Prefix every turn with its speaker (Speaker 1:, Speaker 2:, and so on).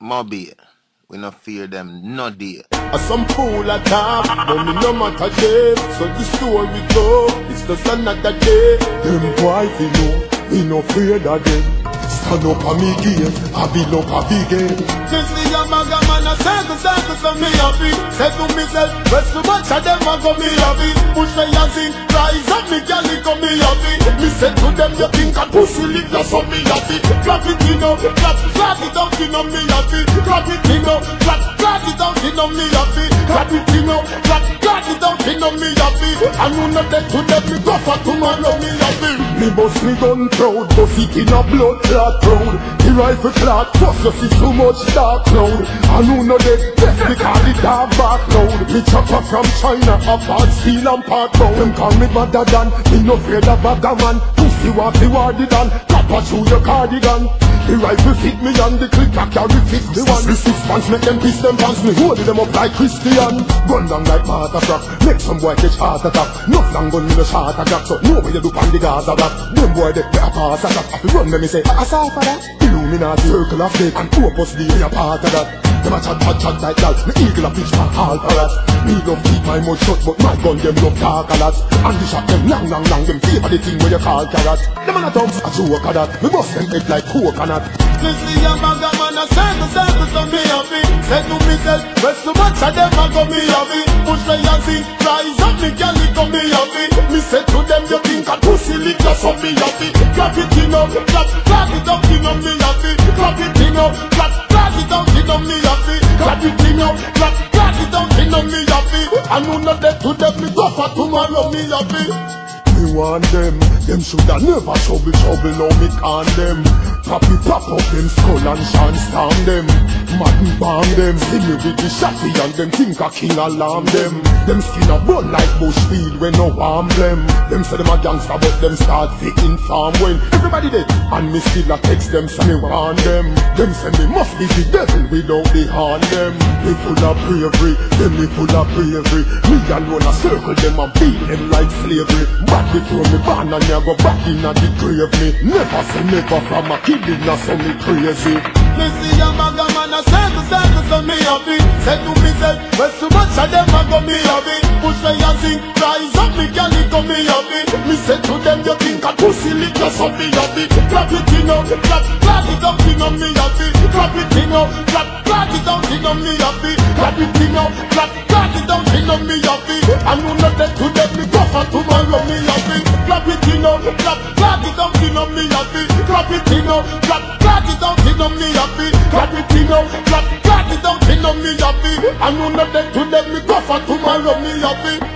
Speaker 1: Mobile. We no fear them, no dear.
Speaker 2: A some fool attack, but me no matter them. So the story go, it's just another day. Them boys, you know, we no fear of them. Stand up on me game, I be up a big game. Just see a maga man a circle, circle, so me happy. Say to myself, well so much of them a go me happy. Push me sing, rise up me it go me happy. Say to them, you think a pussy lick, that's so me happy. Clap it in up, clap, clap it out in up me happy. Clap it in up, clap, clap it out in up me. Clap it clap, it in oh, up me happy. And who not dead to them, me go for tomorrow me happy. Me bust me gun proud, bust it in a blood clot crowd. The rifle clot, trust you see too much dark cloud. Who know dead, death because the dark back loud. Me chopper from China, a part steel and part bone. Them call me badder than, me no afraid of a man. Pussy walk the wardy done, copper through your cardigan. The rifle fit me and the click I carry 51 The six pants make them piss them pants Me hold them up like Christian. Gun down like Martha Crack Make some boy catch heart attack. Nuff long gun me no shot attack So know what you do on the Gaza block. Them boy they better pass attack If you run them me say I saw for that. Illuminati circle of fate And Opus Dei a part of that Them a chat chat chat like that The eagle a pitch back all us Me love keep my mouth shut But my gun them love talk a lot And the shot them long long long Them favor the thing where you call carrot Them a thumbs a joke of that. Me bust them head like coconut. Me see a bag of man a circle, circle, so me happy Say to myself, well so much of them a go me happy Push me and sing, rise up me girl, it go me happy Me say to them, you think a pussy lick, just so me happy Clap it in And who not dead to them, me go for tomorrow me happy me want them. Them shoulda never trouble trouble, now me can them. Pop up them skull and shan storm them. Madden bomb them, see me with the shotty and them think a king alarm them. Them skin a burn like bush weed when no warm them. Them say them a gangster but them start fi inform when everybody dead. And me still a text them say me want them. Them say me must be the devil without the horn them. Me full of bravery, them me full of bravery. Me alone a circle them and beat them like slavery. But before me born and me go back in a the grave me Never say never from a kid in a so me crazy. Me see a maga man a circle circle so me happy Say to myself, well so much of them a go me happy Push me and sing, rise up me girl it go me happy Me say to them you think a pussy lick just so me happy Clap it in up, clap, clap it up in on me happy Clap it in up, clap, clap it out in on me happy Clap it in up, clap, clap it out in on me happy And who not dead to Clap it in up, clap, clap it out in on me happy. Clap it in up, clap, clap it out in on me happy. And who not dead to them me go for tomorrow me happy